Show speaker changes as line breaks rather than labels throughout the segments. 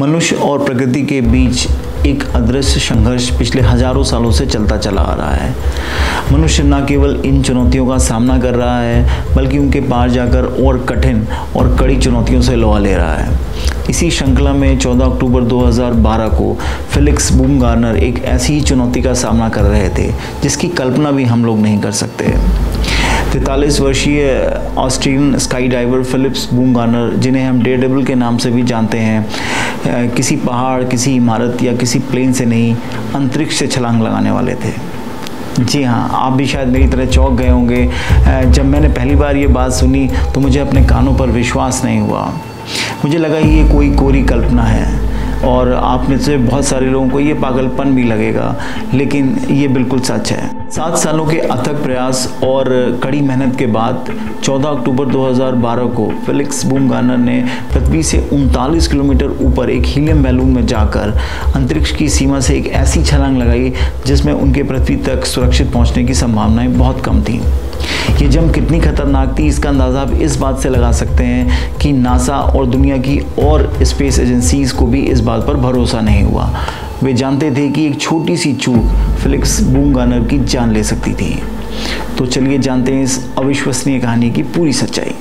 मनुष्य और प्रकृति के बीच एक अदृश्य संघर्ष पिछले हज़ारों सालों से चलता चला आ रहा है। मनुष्य न केवल इन चुनौतियों का सामना कर रहा है, बल्कि उनके पार जाकर और कठिन और कड़ी चुनौतियों से लोहा ले रहा है। इसी श्रृंखला में 14 अक्टूबर 2012 को फिलिक्स बूम गार्नर एक ऐसी ही चुनौती का सामना कर रहे थे, जिसकी कल्पना भी हम लोग नहीं कर सकते। तैतालीस वर्षीय Australian skydiver Felix Baumgartner, जिन्हें हम डेडेबल के नाम से भी जानते हैं किसी पहाड़, किसी इमारत या किसी प्लेन से नहीं, अंतरिक्ष से छलांग लगाने वाले थे। जी हाँ आप भी शायद मेरी तरह चौंक गए होंगे। जब मैंने पहली बार ये बात सुनी तो मुझे अपने कानों पर विश्वास नहीं हुआ। मुझे लगा ये कोई कोरी कल्पना है, और आप में से बहुत सारे लोगों को ये पागलपन भी लगेगा, लेकिन ये बिल्कुल सच है। सात सालों के अथक प्रयास और कड़ी मेहनत के बाद 14 अक्टूबर 2012 को फिलिक्स बूम गार्नर ने पृथ्वी से उनतालीस किलोमीटर ऊपर एक हीलियम बैलून में जाकर अंतरिक्ष की सीमा से एक ऐसी छलांग लगाई, जिसमें उनके पृथ्वी तक सुरक्षित पहुँचने की संभावनाएँ बहुत कम थी। ये जंग कितनी खतरनाक थी, इसका अंदाज़ा आप इस बात से लगा सकते हैं कि नासा और दुनिया की और स्पेस एजेंसीज को भी इस बात पर भरोसा नहीं हुआ। वे जानते थे कि एक छोटी सी चूक फिलिक्स बूम गानर की जान ले सकती थी। तो चलिए जानते हैं इस अविश्वसनीय कहानी की पूरी सच्चाई।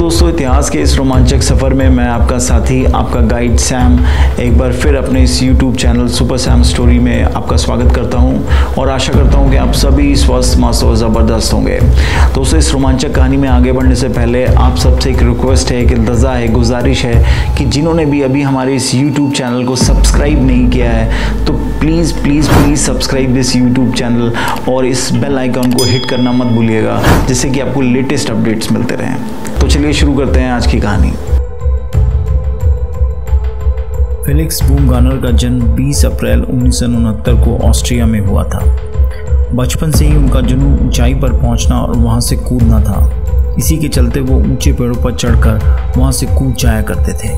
दोस्तों, इतिहास के इस रोमांचक सफ़र में मैं आपका साथी, आपका गाइड सैम एक बार फिर अपने इस YouTube channel super Sam story में आपका स्वागत करता हूँ और आशा करता हूँ कि आप सभी स्वस्थ मस्त और ज़बरदस्त होंगे। दोस्तों, इस रोमांचक कहानी में आगे बढ़ने से पहले आप सबसे एक रिक्वेस्ट है, एक दज़ा है गुजारिश है कि जिन्होंने भी अभी हमारे इस यूट्यूब चैनल को सब्सक्राइब नहीं किया है तो please please please subscribe this YouTube channel और इस बेल आइकॉन को हिट करना मत भूलिएगा, जिससे कि आपको लेटेस्ट अपडेट्स मिलते रहें। तो चलिए शुरू करते हैं आज की कहानी। फिलिक्स बूम गानर का जन्म 20 अप्रैल उन्नीस सौ उनहत्तर को ऑस्ट्रिया में हुआ था। बचपन से ही उनका जुनून ऊंचाई पर पहुँचना और वहाँ से कूदना था। इसी के चलते वो ऊँचे पेड़ों पर चढ़कर वहाँ से कूद जाया करते थे।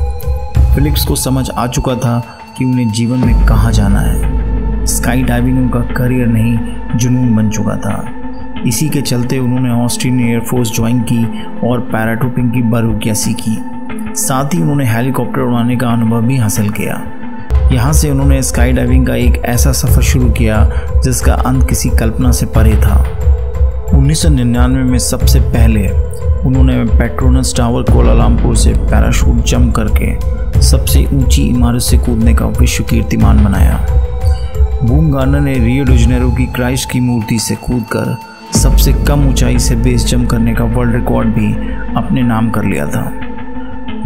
फिलिक्स को समझ आ चुका था कि उन्हें जीवन में कहाँ जाना है। स्काई डाइविंग उनका करियर नहीं, जुनून बन चुका था। इसी के चलते उन्होंने ऑस्ट्रेलियन एयरफोर्स ज्वाइन की और पैराट्रूपिंग की बारूकियाँ सीखी। साथ ही उन्होंने हेलीकॉप्टर उड़ाने का अनुभव भी हासिल किया। यहाँ से उन्होंने स्काई डाइविंग का एक ऐसा सफ़र शुरू किया, जिसका अंत किसी कल्पना से परे था। 1999 में सबसे पहले उन्होंने पेट्रोनस टावर कोलालमपुर से पैराशूट जंप करके सबसे ऊँची इमारत से कूदने का विश्व कीर्तिमान बनाया। बूम गार्नर ने रियो डिजनेरो की क्राइस्ट की मूर्ति से कूदकर सबसे कम ऊंचाई से बेस जंप करने का वर्ल्ड रिकॉर्ड भी अपने नाम कर लिया था।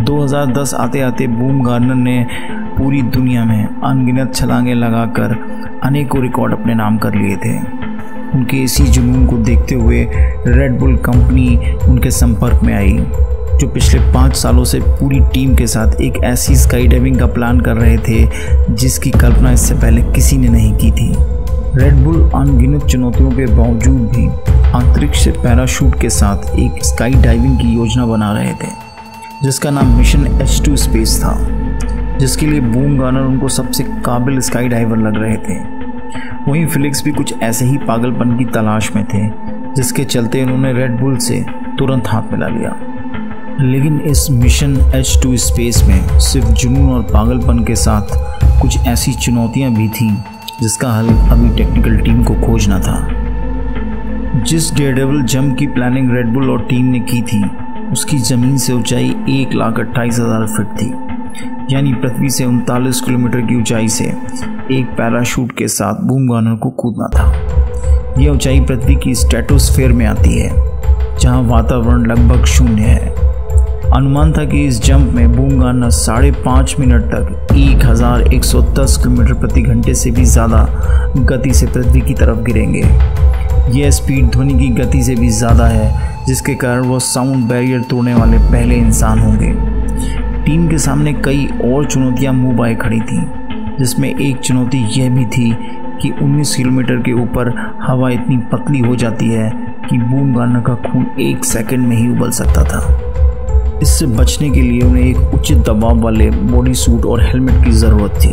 2010 आते आते बूम गार्नर ने पूरी दुनिया में अनगिनत छलांगे लगाकर अनेकों रिकॉर्ड अपने नाम कर लिए थे। उनके इसी जुनून को देखते हुए रेड बुल कंपनी उनके संपर्क में आई, जो पिछले पाँच सालों से पूरी टीम के साथ एक ऐसी स्काई डाइविंग का प्लान कर रहे थे, जिसकी कल्पना इससे पहले किसी ने नहीं की थी। रेडबुल अनगिनत चुनौतियों के बावजूद भी अंतरिक्ष से पैराशूट के साथ एक स्काई डाइविंग की योजना बना रहे थे, जिसका नाम मिशन एच टू स्पेस था, जिसके लिए बूम गानर उनको सबसे काबिल स्काई डाइवर लग रहे थे। वहीं फिलिक्स भी कुछ ऐसे ही पागलपन की तलाश में थे, जिसके चलते उन्होंने रेडबुल से तुरंत हाथ मिला लिया। लेकिन इस मिशन एच टू स्पेस में सिर्फ़ जुनून और पागलपन के साथ कुछ ऐसी चुनौतियाँ भी थीं, जिसका हल अभी टेक्निकल टीम को खोजना था। जिस डेडेबल जंप की प्लानिंग रेडबुल और टीम ने की थी, उसकी ज़मीन से ऊंचाई एक लाख अट्ठाईस हज़ार फिट थी। यानी पृथ्वी से उनतालीस किलोमीटर की ऊंचाई से एक पैराशूट के साथ बूम गानर को कूदना था। यह ऊंचाई पृथ्वी की स्टेटोस्फेयर में आती है, जहाँ वातावरण लगभग शून्य है। अनुमान था कि इस जंप में बूम गाना साढ़े पाँच मिनट तक एक हज़ार एक सौ दस किलोमीटर प्रति घंटे से भी ज़्यादा गति से पृथ्वी की तरफ़ गिरेंगे। यह स्पीड ध्वनि की गति से भी ज़्यादा है, जिसके कारण वो साउंड बैरियर तोड़ने वाले पहले इंसान होंगे। टीम के सामने कई और चुनौतियाँ मुँह बाए खड़ी थीं, जिसमें एक चुनौती यह भी थी कि 19 किलोमीटर के ऊपर हवा इतनी पतली हो जाती है कि बूम गाना का खून एक सेकंड में ही उबल सकता था। इससे बचने के लिए उन्हें एक उचित दबाव वाले बॉडी सूट और हेलमेट की ज़रूरत थी,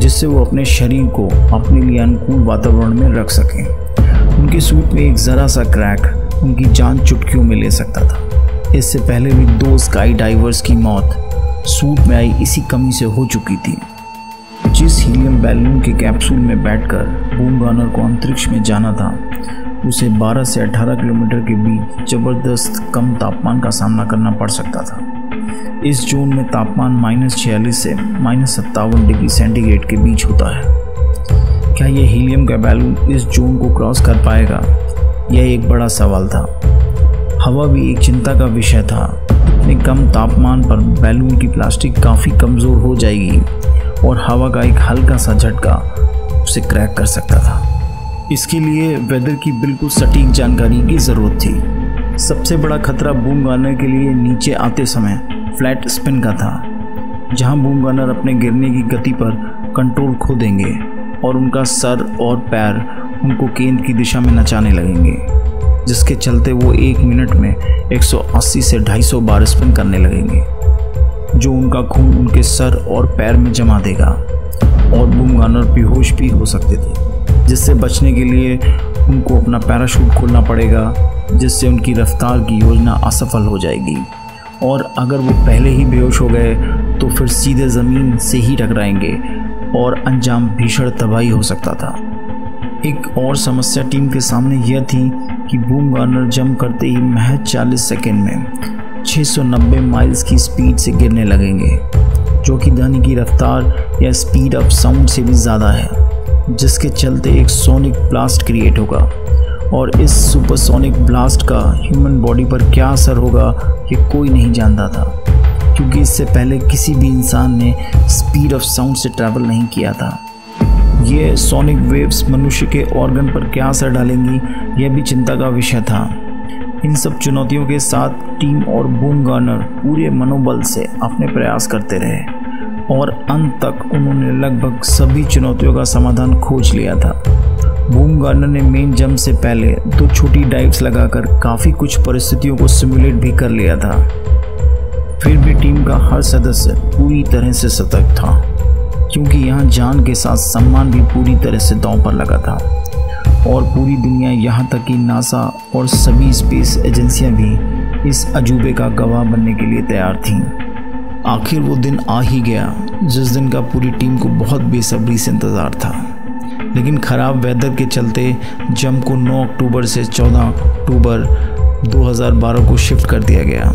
जिससे वो अपने शरीर को अपने लिए अनुकूल वातावरण में रख सकें। उनके सूट में एक ज़रा सा क्रैक उनकी जान चुटकियों में ले सकता था। इससे पहले भी दो स्काई डाइवर्स की मौत सूट में आई इसी कमी से हो चुकी थी। जिस हीलियम बैलून के कैप्सूल में बैठकर बूम गानर को अंतरिक्ष में जाना था उसे 12 से 18 किलोमीटर के बीच ज़बरदस्त कम तापमान का सामना करना पड़ सकता था। इस जोन में तापमान माइनस छियालीस से माइनस सत्तावन डिग्री सेंटीग्रेड के बीच होता है। क्या यह हीलियम का बैलून इस जोन को क्रॉस कर पाएगा? यह एक बड़ा सवाल था। हवा भी एक चिंता का विषय था। इतने कम तापमान पर बैलून की प्लास्टिक काफ़ी कमज़ोर हो जाएगी और हवा का एक हल्का सा झटका उसे क्रैक कर सकता था। इसके लिए वेदर की बिल्कुल सटीक जानकारी की ज़रूरत थी। सबसे बड़ा खतरा बूम गानर के लिए नीचे आते समय फ्लैट स्पिन का था, जहाँ बूम गानर अपने गिरने की गति पर कंट्रोल खो देंगे और उनका सर और पैर उनको केंद्र की दिशा में नचाने लगेंगे, जिसके चलते वो एक मिनट में 180 से 250 बार स्पिन करने लगेंगे, जो उनका खून उनके सर और पैर में जमा देगा और बूम गानर बेहोश भी हो सकते थे। जिससे बचने के लिए उनको अपना पैराशूट खोलना पड़ेगा, जिससे उनकी रफ्तार की योजना असफल हो जाएगी। और अगर वो पहले ही बेहोश हो गए तो फिर सीधे ज़मीन से ही टकराएँगे और अंजाम भीषण तबाही हो सकता था। एक और समस्या टीम के सामने यह थी कि बूम गार्नर जंप करते ही महज 40 सेकेंड में 690 माइल्स की स्पीड से गिरने लगेंगे, जो कि ध्वनि की रफ्तार या स्पीड ऑफ़ साउंड से भी ज़्यादा है। जिसके चलते एक सोनिक ब्लास्ट क्रिएट होगा। और इस सुपरसोनिक ब्लास्ट का ह्यूमन बॉडी पर क्या असर होगा, ये कोई नहीं जानता था। क्योंकि इससे पहले किसी भी इंसान ने स्पीड ऑफ़ साउंड से ट्रैवल नहीं किया था। ये सोनिक वेव्स मनुष्य के ऑर्गन पर क्या असर डालेंगी, यह भी चिंता का विषय था। इन सब चुनौतियों के साथ टीम और बूम गार्नर पूरे मनोबल से अपने प्रयास करते रहे। और अंत तक उन्होंने लगभग सभी चुनौतियों का समाधान खोज लिया था। बूम गार्नर ने मेन जंप से पहले दो छोटी डाइव्स लगाकर काफ़ी कुछ परिस्थितियों को सिमुलेट भी कर लिया था। फिर भी टीम का हर सदस्य पूरी तरह से सतर्क था, क्योंकि यहाँ जान के साथ सम्मान भी पूरी तरह से दांव पर लगा था। और पूरी दुनिया यहाँ तक कि नासा और सभी स्पेस एजेंसियाँ भी इस अजूबे का गवाह बनने के लिए तैयार थीं। आखिर वो दिन आ ही गया, जिस दिन का पूरी टीम को बहुत बेसब्री से इंतज़ार था। लेकिन ख़राब वेदर के चलते जम को 9 अक्टूबर से 14 अक्टूबर 2012 को शिफ्ट कर दिया गया।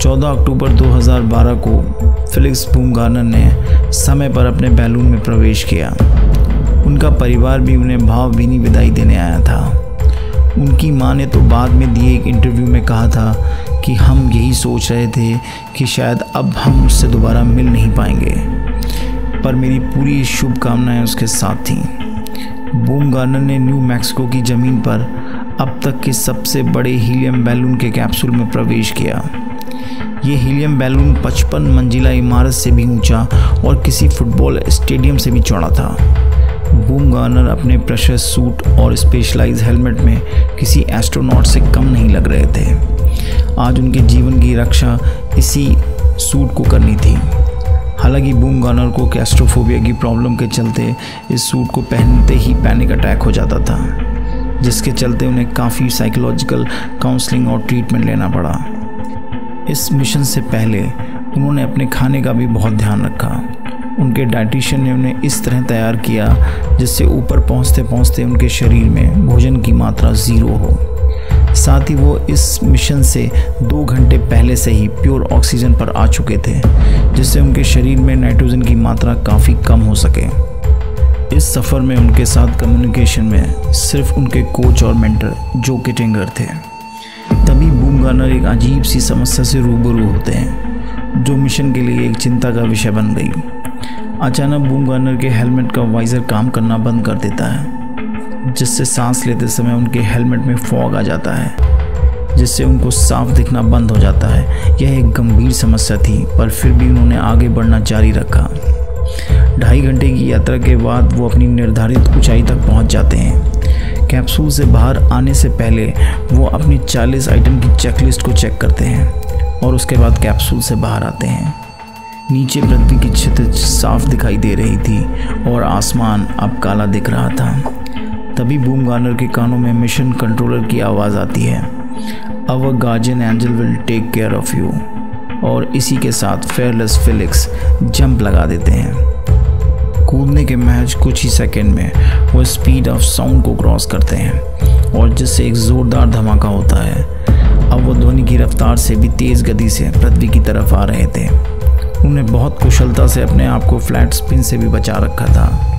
14 अक्टूबर 2012 को फिलिक्स बूमगार्नर ने समय पर अपने बैलून में प्रवेश किया। उनका परिवार भी उन्हें भावभीनी विदाई देने आया था। उनकी माँ ने तो बाद में दिए एक इंटरव्यू में कहा था कि हम यही सोच रहे थे कि शायद अब हम उससे दोबारा मिल नहीं पाएँगे। पर मेरी पूरी शुभकामनाएँ उसके साथ थीं। बूम गार्नर ने न्यू मैक्सिको की ज़मीन पर अब तक के सबसे बड़े हीलियम बैलून के कैप्सूल में प्रवेश किया। ये हीलियम बैलून 55 मंजिला इमारत से भी ऊँचा और किसी फुटबॉल स्टेडियम से भी चौड़ा था। बूम गार्नर अपने प्रेशर सूट और स्पेशलाइज हेलमेट में किसी एस्ट्रोनॉट से कम नहीं लग रहे थे। आज उनके जीवन की रक्षा इसी सूट को करनी थी। हालाँकि बूम गार्नर को कैस्ट्रोफोबिया की प्रॉब्लम के चलते इस सूट को पहनते ही पैनिक अटैक हो जाता था, जिसके चलते उन्हें काफ़ी साइकोलॉजिकल काउंसलिंग और ट्रीटमेंट लेना पड़ा। इस मिशन से पहले उन्होंने अपने खाने का भी बहुत ध्यान रखा। उनके डाइटिशियन ने उन्हें इस तरह तैयार किया, जिससे ऊपर पहुँचते पहुँचते उनके शरीर में भोजन की मात्रा ज़ीरो हो। साथ ही वो इस मिशन से दो घंटे पहले से ही प्योर ऑक्सीजन पर आ चुके थे, जिससे उनके शरीर में नाइट्रोजन की मात्रा काफ़ी कम हो सके। इस सफ़र में उनके साथ कम्युनिकेशन में सिर्फ़ उनके कोच और मेंटर जो किटिंगर थे। तभी बूम गार्नर एक अजीब सी समस्या से रूबरू होते हैं, जो मिशन के लिए एक चिंता का विषय बन गई। अचानक बूम गार्नर के हेलमेट का वाइज़र काम करना बंद कर देता है। जिससे सांस लेते समय उनके हेलमेट में फॉग आ जाता है, जिससे उनको साफ़ दिखना बंद हो जाता है। यह एक गंभीर समस्या थी, पर फिर भी उन्होंने आगे बढ़ना जारी रखा। ढाई घंटे की यात्रा के बाद वो अपनी निर्धारित ऊंचाई तक पहुँच जाते हैं। कैप्सूल से बाहर आने से पहले वो अपनी 40 आइटम की चेकलिस्ट को चेक करते हैं और उसके बाद कैप्सूल से बाहर आते हैं। नीचे पृथ्वी की छत साफ़ दिखाई दे रही थी और आसमान अब काला दिख रहा था। तभी बूम गार्नर के कानों में मिशन कंट्रोलर की आवाज़ आती है। अब our guardian angel will take care of you और इसी के साथ फेयरलेस फिलिक्स जंप लगा देते हैं। कूदने के महज कुछ ही सेकंड में वो स्पीड ऑफ़ साउंड को क्रॉस करते हैं और जिससे एक ज़ोरदार धमाका होता है। अब वो ध्वनि की रफ्तार से भी तेज़ गति से पृथ्वी की तरफ़ आ रहे थे। उन्हें बहुत कुशलता से अपने आप को फ्लैट स्पिन से भी बचा रखा था।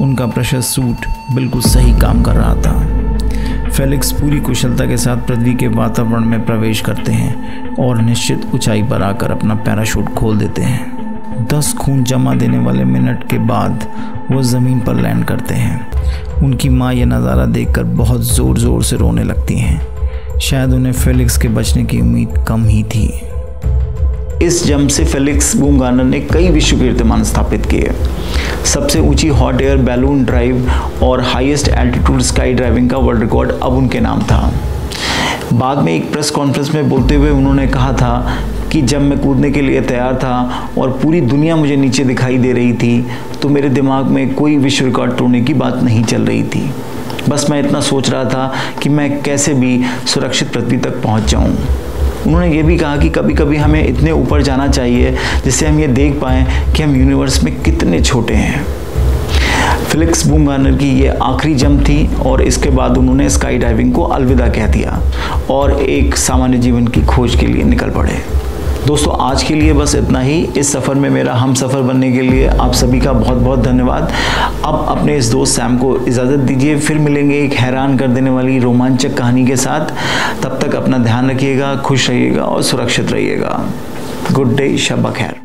उनका प्रेशर सूट बिल्कुल सही काम कर रहा था। फेलिक्स पूरी कुशलता के साथ पृथ्वी के वातावरण में प्रवेश करते हैं और निश्चित ऊंचाई पर आकर अपना पैराशूट खोल देते हैं। दस खून जमा देने वाले मिनट के बाद वो ज़मीन पर लैंड करते हैं। उनकी माँ यह नज़ारा देखकर बहुत ज़ोर ज़ोर से रोने लगती हैं। शायद उन्हें फेलिक्स के बचने की उम्मीद कम ही थी।
इस जंप से फेलिक्स बूमगार्नर ने कई विश्व कीर्तिमान स्थापित किए। सबसे ऊँची हॉट एयर बैलून ड्राइव और हाईएस्ट एल्टीट्यूड स्काई ड्राइविंग का वर्ल्ड रिकॉर्ड अब उनके नाम था। बाद में एक प्रेस कॉन्फ्रेंस में बोलते हुए उन्होंने कहा था कि जब मैं कूदने के लिए तैयार था और पूरी दुनिया मुझे नीचे दिखाई दे रही थी तो मेरे दिमाग में कोई विश्व रिकॉर्ड तोड़ने की बात नहीं चल रही थी। बस मैं इतना सोच रहा था कि मैं कैसे भी सुरक्षित पृथ्वी तक पहुँच जाऊँ। उन्होंने ये भी कहा कि कभी कभी हमें इतने ऊपर जाना चाहिए जिससे हम ये देख पाएँ कि हम यूनिवर्स में कितने छोटे हैं। फिलिक्स बूम की ये आखिरी जंप थी और इसके बाद उन्होंने स्काई डाइविंग को अलविदा कह दिया और एक सामान्य जीवन की खोज के लिए निकल पड़े। दोस्तों, आज के लिए बस इतना ही। इस सफ़र में मेरा हम सफ़र बनने के लिए आप सभी का बहुत बहुत धन्यवाद। अब अपने इस दोस्त सैम को इजाज़त दीजिए। फिर मिलेंगे एक हैरान कर देने वाली रोमांचक कहानी के साथ। तब तक अपना ध्यान रखिएगा, खुश रहिएगा और सुरक्षित रहिएगा। गुड डे, शब खैर